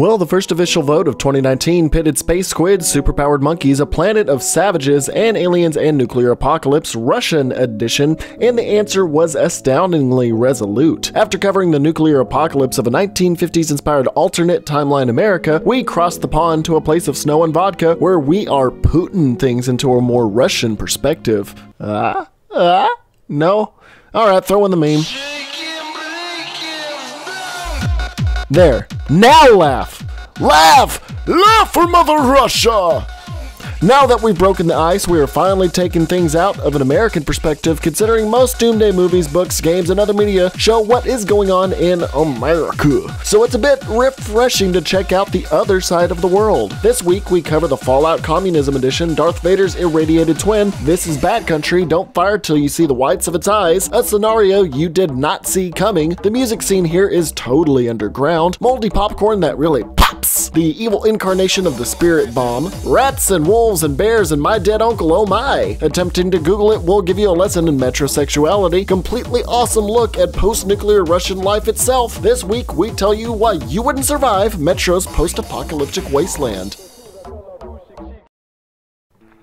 Well, the first official vote of 2019 pitted space squids, superpowered monkeys, a planet of savages, and aliens and nuclear apocalypse, Russian edition, and the answer was astoundingly resolute. After covering the nuclear apocalypse of a 1950s inspired alternate timeline America, we crossed the pond to a place of snow and vodka where we are Putin things into a more Russian perspective. Ah? Uh, ah? Uh, no? Alright, throw in the meme. There. Now laugh! Laugh! Laugh for Mother Russia! Now that we've broken the ice, we are finally taking things out of an American perspective, considering most Doomsday movies, books, games, and other media show what is going on in America. So it's a bit refreshing to check out the other side of the world. This week, we cover the Fallout Communism Edition, Darth Vader's irradiated twin, This is Bad Country, Don't Fire Till You See the Whites of Its Eyes, a scenario you did not see coming. The music scene here is totally underground, moldy popcorn that really the evil incarnation of the spirit bomb, rats and wolves and bears and my dead uncle, oh my. Attempting to Google it will give you a lesson in metrosexuality, completely awesome look at post-nuclear Russian life itself. This week, we tell you why you wouldn't survive Metro's post-apocalyptic wasteland.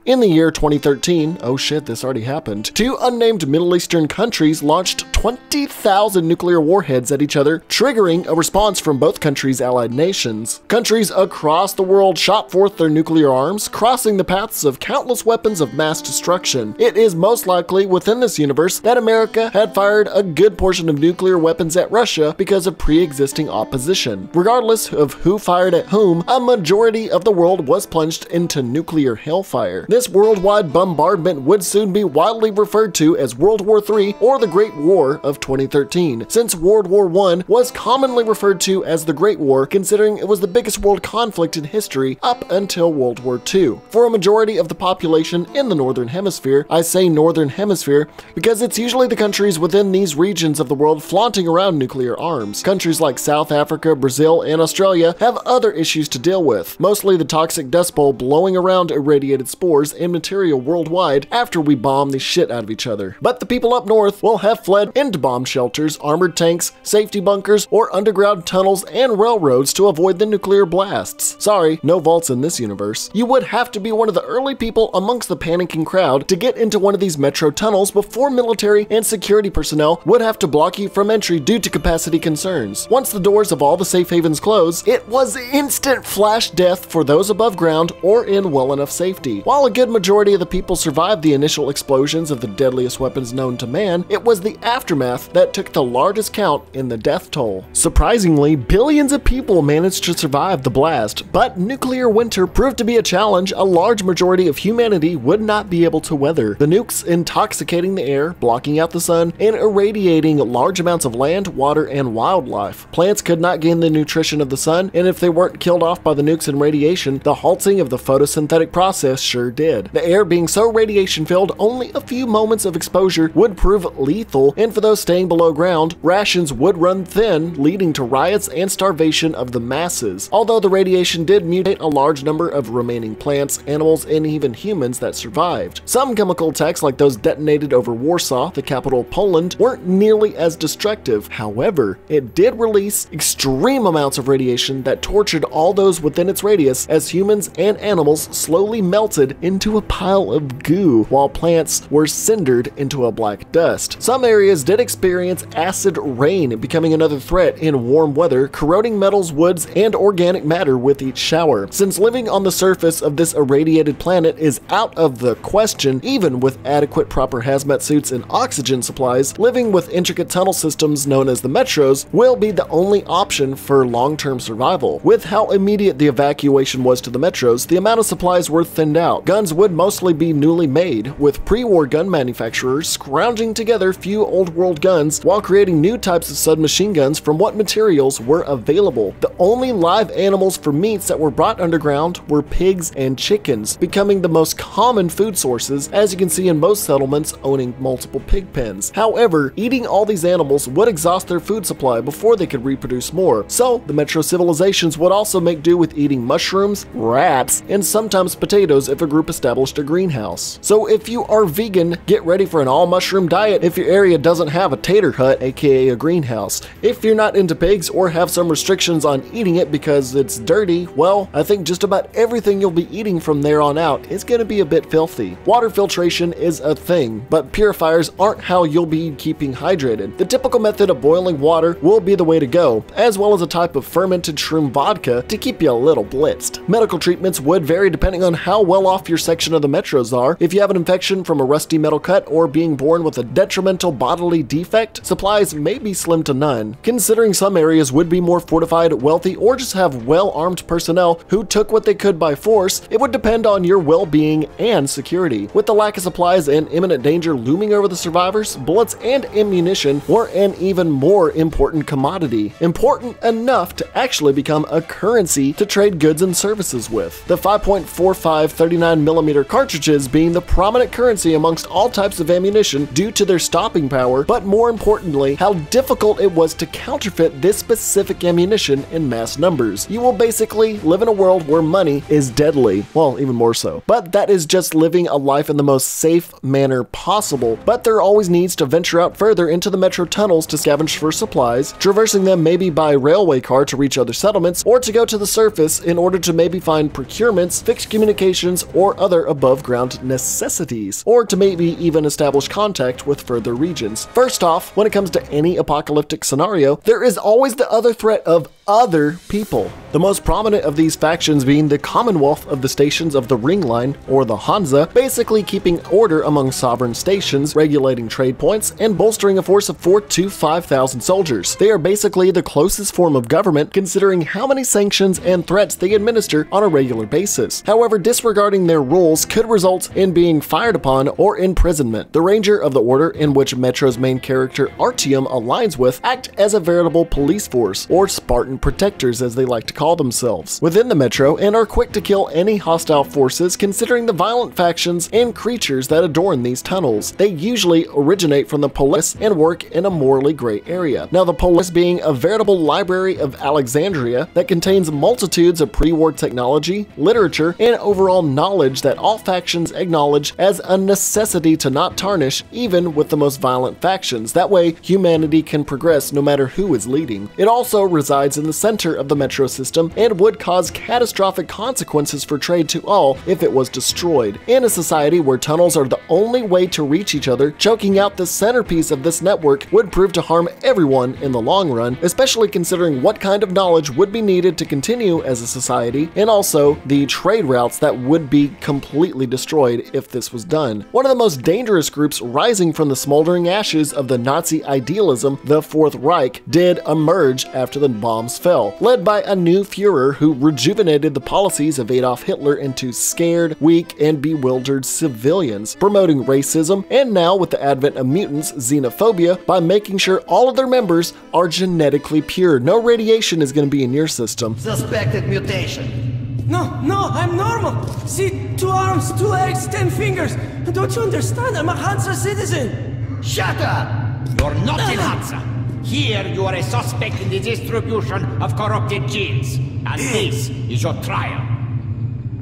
In the year 2013, oh shit, this already happened, two unnamed Middle Eastern countries launched 20,000 nuclear warheads at each other, triggering a response from both countries' allied nations. Countries across the world shot forth their nuclear arms, crossing the paths of countless weapons of mass destruction. It is most likely within this universe that America had fired a good portion of nuclear weapons at Russia because of pre-existing opposition. Regardless of who fired at whom, a majority of the world was plunged into nuclear hellfire. This worldwide bombardment would soon be widely referred to as World War III or the Great War of 2013, since World War I was commonly referred to as the Great War considering it was the biggest world conflict in history up until World War II. For a majority of the population in the Northern Hemisphere, I say Northern Hemisphere because it's usually the countries within these regions of the world flaunting around nuclear arms. Countries like South Africa, Brazil, and Australia have other issues to deal with, mostly the toxic dust bowl blowing around irradiated spores and material worldwide after we bomb the shit out of each other. But the people up north will have fled into bomb shelters, armored tanks, safety bunkers, or underground tunnels and railroads to avoid the nuclear blasts. Sorry, no vaults in this universe. You would have to be one of the early people amongst the panicking crowd to get into one of these metro tunnels before military and security personnel would have to block you from entry due to capacity concerns. Once the doors of all the safe havens close, it was instant flash death for those above ground or in well enough safety. While a good majority of the people survived the initial explosions of the deadliest weapons known to man, it was the aftermath that took the largest count in the death toll. Surprisingly, billions of people managed to survive the blast, but nuclear winter proved to be a challenge a large majority of humanity would not be able to weather. The nukes intoxicating the air, blocking out the sun, and irradiating large amounts of land, water, and wildlife. Plants could not gain the nutrition of the sun, and if they weren't killed off by the nukes and radiation, the halting of the photosynthetic process sure did. The air being so radiation filled, only a few moments of exposure would prove lethal, and for those staying below ground, rations would run thin, leading to riots and starvation of the masses. Although the radiation did mutate a large number of remaining plants, animals, and even humans that survived. Some chemical attacks, like those detonated over Warsaw, the capital of Poland, weren't nearly as destructive. However, it did release extreme amounts of radiation that tortured all those within its radius as humans and animals slowly melted into into a pile of goo, while plants were cindered into a black dust. Some areas did experience acid rain, becoming another threat in warm weather, corroding metals, woods, and organic matter with each shower. Since living on the surface of this irradiated planet is out of the question, even with adequate proper hazmat suits and oxygen supplies, living with intricate tunnel systems known as the metros will be the only option for long-term survival. With how immediate the evacuation was to the metros, the amount of supplies were thinned out. Guns would mostly be newly made, with pre-war gun manufacturers scrounging together few old world guns while creating new types of submachine guns from what materials were available. The only live animals for meats that were brought underground were pigs and chickens, becoming the most common food sources as you can see in most settlements owning multiple pig pens. However, eating all these animals would exhaust their food supply before they could reproduce more, so the metro civilizations would also make do with eating mushrooms, rats, and sometimes potatoes if a group established a greenhouse. So if you are vegan, get ready for an all mushroom diet if your area doesn't have a tater hut, aka a greenhouse. If you're not into pigs or have some restrictions on eating it because it's dirty, well, I think just about everything you'll be eating from there on out is going to be a bit filthy. Water filtration is a thing, but purifiers aren't how you'll be keeping hydrated. The typical method of boiling water will be the way to go, as well as a type of fermented shroom vodka to keep you a little blitzed. Medical treatments would vary depending on how well off your section of the metros are. If you have an infection from a rusty metal cut or being born with a detrimental bodily defect, supplies may be slim to none. Considering some areas would be more fortified, wealthy, or just have well-armed personnel who took what they could by force, it would depend on your well-being and security. With the lack of supplies and imminent danger looming over the survivors, bullets and ammunition were an even more important commodity. Important enough to actually become a currency to trade goods and services with. The 5.45 39mm cartridges being the prominent currency amongst all types of ammunition due to their stopping power, but more importantly, how difficult it was to counterfeit this specific ammunition in mass numbers. You will basically live in a world where money is deadly. Well, even more so. But that is just living a life in the most safe manner possible. But there always needs to venture out further into the metro tunnels to scavenge for supplies, traversing them maybe by railway car to reach other settlements, or to go to the surface in order to maybe find procurements, fixed communications, or other above ground necessities, or to maybe even establish contact with further regions. First off, when it comes to any apocalyptic scenario, there is always the other threat of other people. The most prominent of these factions being the Commonwealth of the Stations of the Ring Line, or the Hansa, basically keeping order among sovereign stations, regulating trade points, and bolstering a force of 4 to 5,000 soldiers. They are basically the closest form of government considering how many sanctions and threats they administer on a regular basis. However, disregarding their rules could result in being fired upon or imprisonment. The Ranger of the Order, in which Metro's main character Artyom aligns with, act as a veritable police force, or Spartan protectors as they like to call themselves, within the Metro and are quick to kill any hostile forces considering the violent factions and creatures that adorn these tunnels. They usually originate from the Polis and work in a morally gray area. Now the Polis being a veritable library of Alexandria that contains multitudes of pre-war technology, literature, and overall knowledge that all factions acknowledge as a necessity to not tarnish even with the most violent factions. That way humanity can progress no matter who is leading. It also resides in the center of the metro system and would cause catastrophic consequences for trade to all if it was destroyed. In a society where tunnels are the only way to reach each other, choking out the centerpiece of this network would prove to harm everyone in the long run, especially considering what kind of knowledge would be needed to continue as a society, and also the trade routes that would be completely destroyed if this was done. One of the most dangerous groups rising from the smoldering ashes of the Nazi idealism, the Fourth Reich, did emerge after the bombs fell, led by a new Fuhrer who rejuvenated the policies of Adolf Hitler into scared, weak, and bewildered civilians, promoting racism, and now with the advent of mutants, xenophobia, by making sure all of their members are genetically pure. No radiation is going to be in your system. Suspected mutation. No, no, I'm normal. See, two arms, two legs, ten fingers. Don't you understand? I'm a Hansa citizen. Shut up! You're not in Hansa. Here you are a suspect in the distribution of corrupted genes. And this is your trial.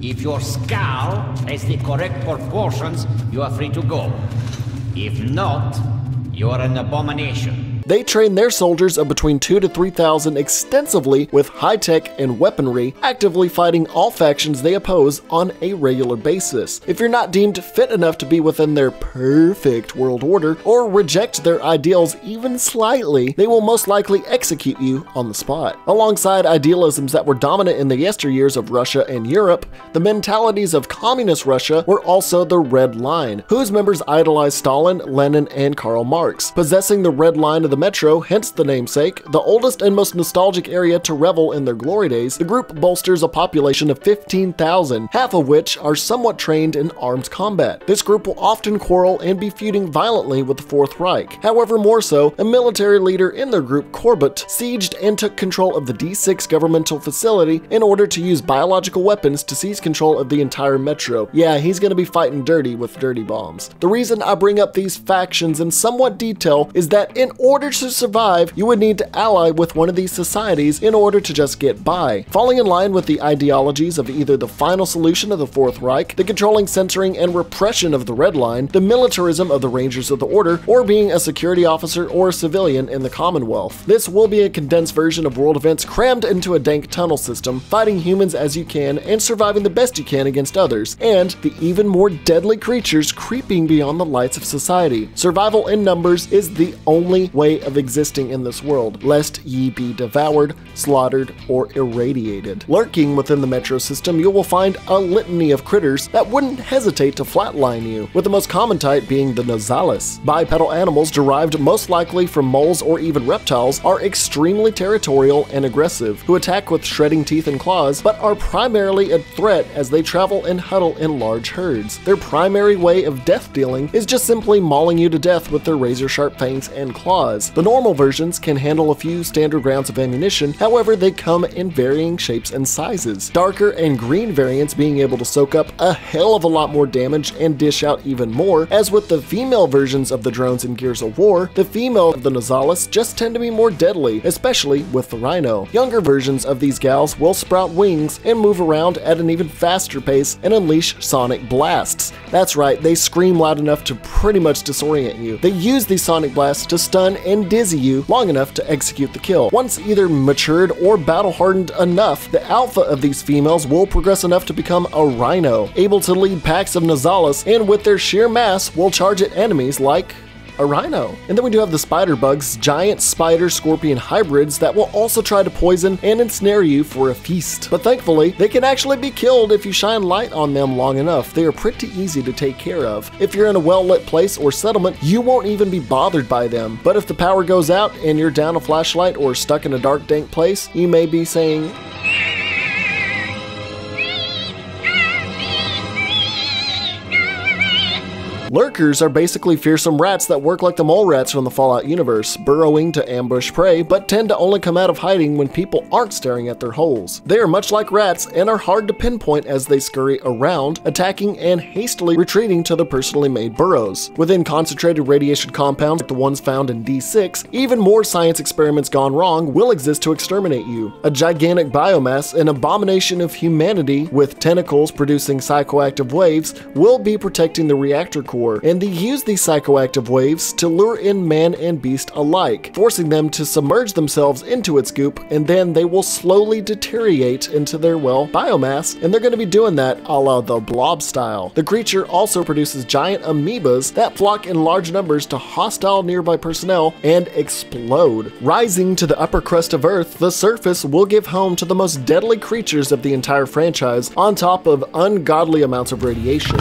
If your skull has the correct proportions, you are free to go. If not, you are an abomination. They train their soldiers of between 2 to 3,000 extensively with high tech and weaponry, actively fighting all factions they oppose on a regular basis. If you're not deemed fit enough to be within their perfect world order or reject their ideals even slightly, they will most likely execute you on the spot. Alongside idealisms that were dominant in the yesteryears of Russia and Europe, the mentalities of communist Russia were also the Red Line, whose members idolized Stalin, Lenin, and Karl Marx. Possessing the Red Line of the Metro, hence the namesake, the oldest and most nostalgic area to revel in their glory days, the group bolsters a population of 15,000, half of which are somewhat trained in armed combat. This group will often quarrel and be feuding violently with the Fourth Reich. However, more so, a military leader in their group, Korbut, sieged and took control of the D6 governmental facility in order to use biological weapons to seize control of the entire Metro. Yeah, he's gonna be fighting dirty with dirty bombs. The reason I bring up these factions in somewhat detail is that in order order to survive, you would need to ally with one of these societies in order to just get by. Falling in line with the ideologies of either the final solution of the Fourth Reich, the controlling, censoring, and repression of the Red Line, the militarism of the Rangers of the Order, or being a security officer or a civilian in the Commonwealth. This will be a condensed version of world events crammed into a dank tunnel system, fighting humans as you can and surviving the best you can against others, and the even more deadly creatures creeping beyond the lights of society. Survival in numbers is the only way of existing in this world, lest ye be devoured, slaughtered, or irradiated. Lurking within the metro system, you will find a litany of critters that wouldn't hesitate to flatline you, with the most common type being the Nosalis. Bipedal animals derived most likely from moles or even reptiles are extremely territorial and aggressive, who attack with shredding teeth and claws, but are primarily a threat as they travel and huddle in large herds. Their primary way of death dealing is just simply mauling you to death with their razor sharp fangs and claws. The normal versions can handle a few standard rounds of ammunition, however, they come in varying shapes and sizes. Darker and green variants being able to soak up a hell of a lot more damage and dish out even more, as with the female versions of the drones in Gears of War, the female of the Nosalis just tend to be more deadly, especially with the Rhino. Younger versions of these gals will sprout wings and move around at an even faster pace and unleash sonic blasts. That's right, they scream loud enough to pretty much disorient you. They use these sonic blasts to stun and dizzy you long enough to execute the kill. Once either matured or battle hardened enough, the alpha of these females will progress enough to become a rhino, able to lead packs of Nosalis and with their sheer mass will charge at enemies like a rhino. And then we do have the spider bugs, giant spider scorpion hybrids that will also try to poison and ensnare you for a feast. But thankfully, they can actually be killed if you shine light on them long enough. They are pretty easy to take care of. If you're in a well-lit place or settlement, you won't even be bothered by them. But if the power goes out and you're down a flashlight or stuck in a dark dank place, you may be saying, Lurkers are basically fearsome rats that work like the mole rats from the Fallout universe, burrowing to ambush prey, but tend to only come out of hiding when people aren't staring at their holes. They are much like rats and are hard to pinpoint as they scurry around, attacking and hastily retreating to their personally made burrows. Within concentrated radiation compounds like the ones found in D6, even more science experiments gone wrong will exist to exterminate you. A gigantic biomass, an abomination of humanity with tentacles producing psychoactive waves, will be protecting the reactor core and they use these psychoactive waves to lure in man and beast alike, forcing them to submerge themselves into its goop, and then they will slowly deteriorate into their, well, biomass, and they're going to be doing that a la the blob style. The creature also produces giant amoebas that flock in large numbers to hostile nearby personnel and explode. Rising to the upper crust of Earth, the surface will give home to the most deadly creatures of the entire franchise, on top of ungodly amounts of radiation.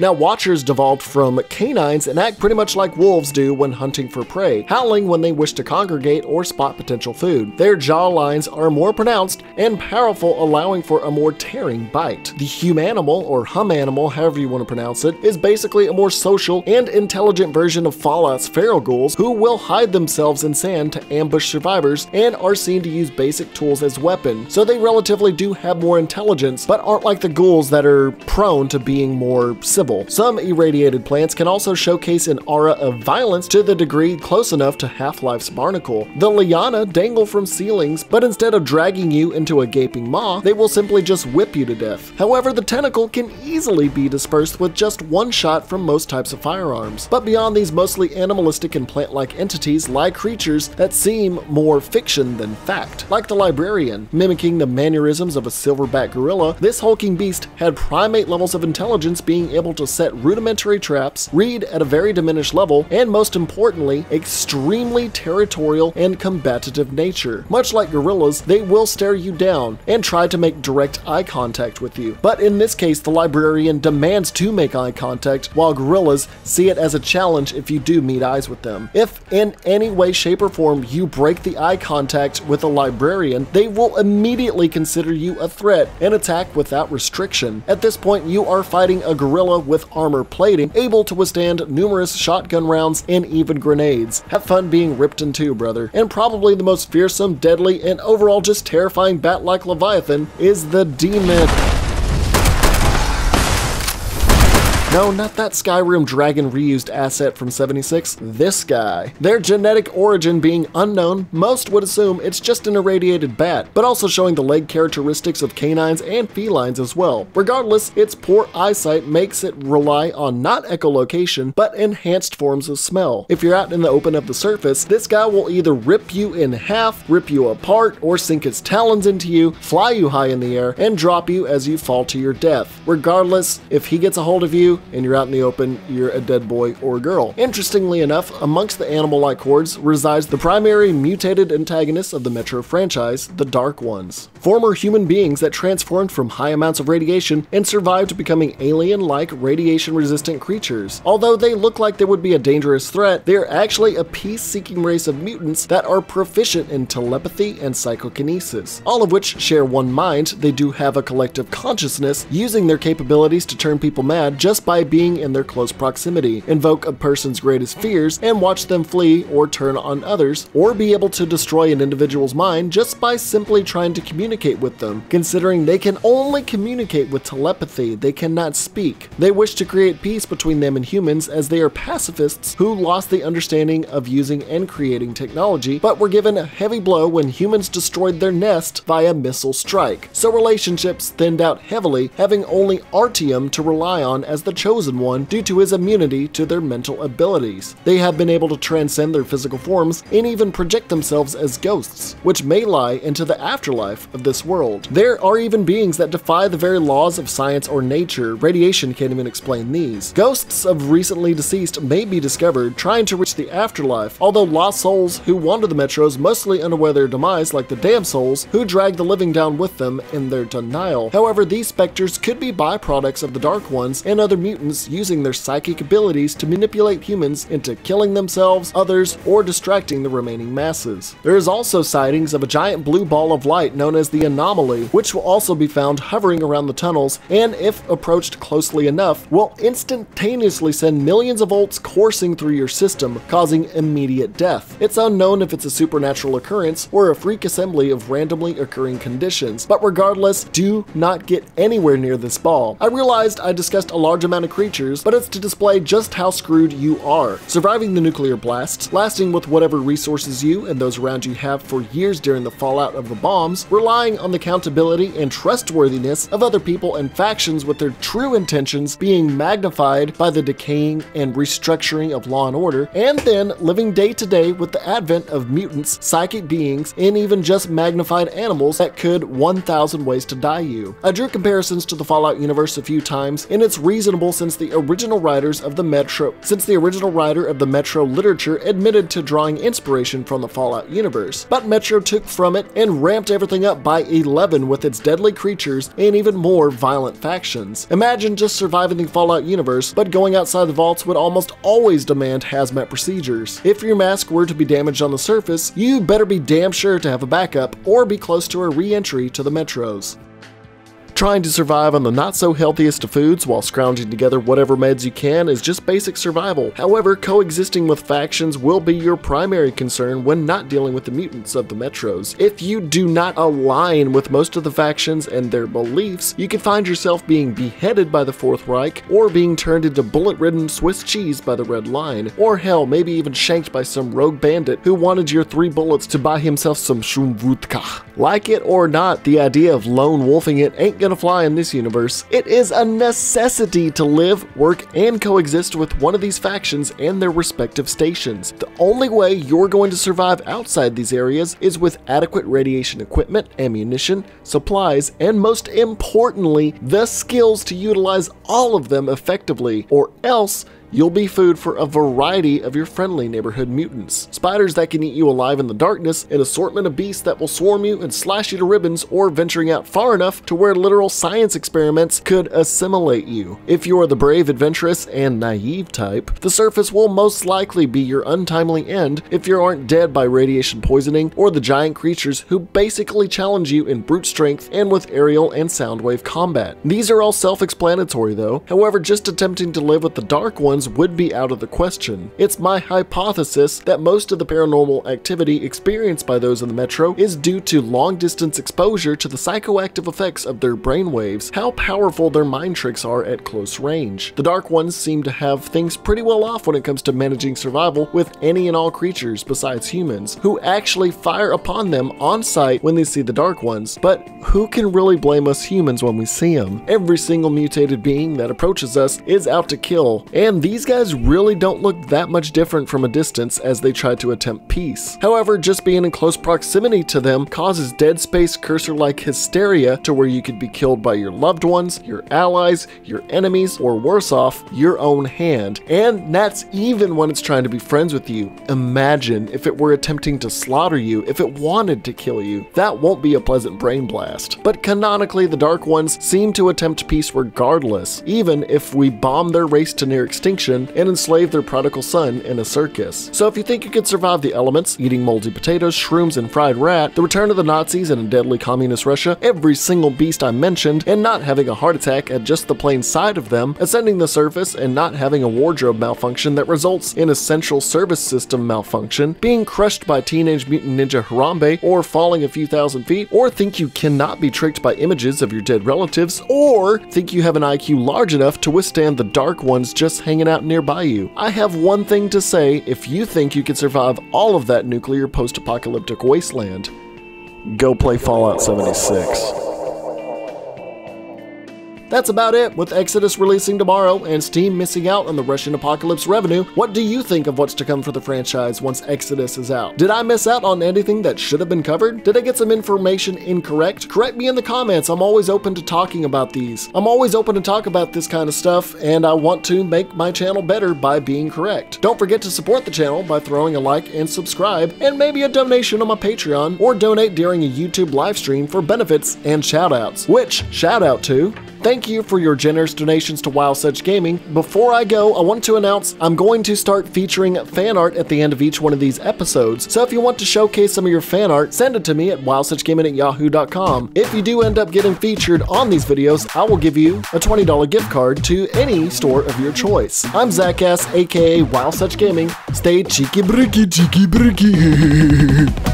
Now, Watchers devolved from canines and act pretty much like wolves do when hunting for prey, howling when they wish to congregate or spot potential food. Their jaw lines are more pronounced and powerful, allowing for a more tearing bite. The humanimal, or hum animal, however you want to pronounce it, is basically a more social and intelligent version of Fallout's feral ghouls who will hide themselves in sand to ambush survivors and are seen to use basic tools as weapons, so they relatively do have more intelligence, but aren't like the ghouls that are prone to being more civil some irradiated plants can also showcase an aura of violence to the degree close enough to Half-Life's Barnacle. The Liana dangle from ceilings, but instead of dragging you into a gaping maw, they will simply just whip you to death. However, the tentacle can easily be dispersed with just one shot from most types of firearms. But beyond these mostly animalistic and plant-like entities lie creatures that seem more fiction than fact, like the Librarian. Mimicking the mannerisms of a silverback gorilla, this hulking beast had primate levels of intelligence being able to to set rudimentary traps, read at a very diminished level, and most importantly, extremely territorial and combative nature. Much like gorillas, they will stare you down and try to make direct eye contact with you. But in this case, the librarian demands to make eye contact, while gorillas see it as a challenge if you do meet eyes with them. If in any way, shape, or form you break the eye contact with a librarian, they will immediately consider you a threat and attack without restriction. At this point, you are fighting a gorilla with armor plating, able to withstand numerous shotgun rounds and even grenades. Have fun being ripped in two, brother. And probably the most fearsome, deadly, and overall just terrifying bat-like Leviathan is the Demon. No, not that Skyrim Dragon reused asset from 76, this guy. Their genetic origin being unknown, most would assume it's just an irradiated bat, but also showing the leg characteristics of canines and felines as well. Regardless, its poor eyesight makes it rely on not echolocation, but enhanced forms of smell. If you're out in the open of the surface, this guy will either rip you in half, rip you apart, or sink its talons into you, fly you high in the air, and drop you as you fall to your death. Regardless, if he gets a hold of you and you're out in the open, you're a dead boy or girl. Interestingly enough, amongst the animal-like hordes resides the primary mutated antagonist of the Metro franchise, the Dark Ones. Former human beings that transformed from high amounts of radiation and survived becoming alien-like radiation-resistant creatures. Although they look like they would be a dangerous threat, they are actually a peace-seeking race of mutants that are proficient in telepathy and psychokinesis, all of which share one mind, they do have a collective consciousness, using their capabilities to turn people mad just by being in their close proximity, invoke a person's greatest fears, and watch them flee or turn on others, or be able to destroy an individual's mind just by simply trying to communicate with them, considering they can only communicate with telepathy, they cannot speak. They wish to create peace between them and humans as they are pacifists who lost the understanding of using and creating technology, but were given a heavy blow when humans destroyed their nest via missile strike. So relationships thinned out heavily, having only Artyom to rely on as the chosen one due to his immunity to their mental abilities. They have been able to transcend their physical forms and even project themselves as ghosts, which may lie into the afterlife of this world. There are even beings that defy the very laws of science or nature. Radiation can't even explain these. Ghosts of recently deceased may be discovered trying to reach the afterlife, although lost souls who wander the metros mostly unaware their demise like the damned souls who drag the living down with them in their denial. However, these specters could be byproducts of the Dark Ones and other mutants using their psychic abilities to manipulate humans into killing themselves, others, or distracting the remaining masses. There is also sightings of a giant blue ball of light known as the Anomaly, which will also be found hovering around the tunnels and, if approached closely enough, will instantaneously send millions of volts coursing through your system, causing immediate death. It's unknown if it's a supernatural occurrence or a freak assembly of randomly occurring conditions, but regardless, do not get anywhere near this ball. I realized I discussed a large amount of creatures, but it's to display just how screwed you are. Surviving the nuclear blast, lasting with whatever resources you and those around you have for years during the fallout of the bombs, relying on the accountability and trustworthiness of other people and factions with their true intentions being magnified by the decaying and restructuring of law and order, and then living day to day with the advent of mutants, psychic beings, and even just magnified animals that could 1,000 ways to die you. I drew comparisons to the Fallout universe a few times, and it's reasonable since the original writers of the Metro, since the original writer of the Metro literature admitted to drawing inspiration from the Fallout universe. But Metro took from it and ramped everything up by 11 with its deadly creatures and even more violent factions. Imagine just surviving the Fallout universe, but going outside the vaults would almost always demand hazmat procedures. If your mask were to be damaged on the surface, you better be damn sure to have a backup or be close to a re-entry to the metros. Trying to survive on the not so healthiest of foods while scrounging together whatever meds you can is just basic survival. However, coexisting with factions will be your primary concern when not dealing with the mutants of the metros. If you do not align with most of the factions and their beliefs, you can find yourself being beheaded by the Fourth Reich, or being turned into bullet-ridden Swiss cheese by the Red Line, or hell, maybe even shanked by some rogue bandit who wanted your three bullets to buy himself some Shumvutka. Like it or not, the idea of lone wolfing it ain't gonna fly in this universe. It is a necessity to live, work, and coexist with one of these factions and their respective stations. The only way you're going to survive outside these areas is with adequate radiation equipment, ammunition, supplies, and most importantly, the skills to utilize all of them effectively, or else You'll be food for a variety of your friendly neighborhood mutants. Spiders that can eat you alive in the darkness, an assortment of beasts that will swarm you and slash you to ribbons, or venturing out far enough to where literal science experiments could assimilate you. If you are the brave, adventurous, and naive type, the surface will most likely be your untimely end if you aren't dead by radiation poisoning or the giant creatures who basically challenge you in brute strength and with aerial and sound wave combat. These are all self-explanatory though, however just attempting to live with the Dark Ones ones would be out of the question. It's my hypothesis that most of the paranormal activity experienced by those in the metro is due to long distance exposure to the psychoactive effects of their brainwaves, how powerful their mind tricks are at close range. The Dark Ones seem to have things pretty well off when it comes to managing survival with any and all creatures besides humans, who actually fire upon them on sight when they see the Dark Ones. But who can really blame us humans when we see them? Every single mutated being that approaches us is out to kill, and these guys really don't look that much different from a distance as they try to attempt peace. However, just being in close proximity to them causes Dead Space cursor-like hysteria to where you could be killed by your loved ones, your allies, your enemies, or worse off, your own hand. And that's even when it's trying to be friends with you. Imagine if it were attempting to slaughter you, if it wanted to kill you. That won't be a pleasant brain blast. But canonically, the Dark Ones seem to attempt peace regardless, even if we bomb their race to near extinction and enslave their prodigal son in a circus. So if you think you could survive the elements, eating moldy potatoes, shrooms, and fried rat, the return of the Nazis and a deadly communist Russia, every single beast I mentioned, and not having a heart attack at just the plain sight of them, ascending the surface and not having a wardrobe malfunction that results in a central service system malfunction, being crushed by Teenage Mutant Ninja Harambe, or falling a few thousand feet, or think you cannot be tricked by images of your dead relatives, or think you have an IQ large enough to withstand the dark ones just hanging out nearby you. I have one thing to say if you think you could survive all of that nuclear post-apocalyptic wasteland, go play Fallout 76. That's about it. With Exodus releasing tomorrow and Steam missing out on the Russian Apocalypse revenue, what do you think of what's to come for the franchise once Exodus is out? Did I miss out on anything that should have been covered? Did I get some information incorrect? Correct me in the comments. I'm always open to talking about these. I'm always open to talk about this kind of stuff, and I want to make my channel better by being correct. Don't forget to support the channel by throwing a like and subscribe, and maybe a donation on my Patreon, or donate during a YouTube live stream for benefits and shoutouts. Which, shout out to Thank you for your generous donations to Wow Such Gaming. Before I go, I want to announce I'm going to start featuring fan art at the end of each one of these episodes. So if you want to showcase some of your fan art, send it to me at wowsuchgaming at yahoo.com. If you do end up getting featured on these videos, I will give you a $20 gift card to any store of your choice. I'm Zach S, aka Wow Such Gaming. Stay cheeki breeki, cheeki breeki.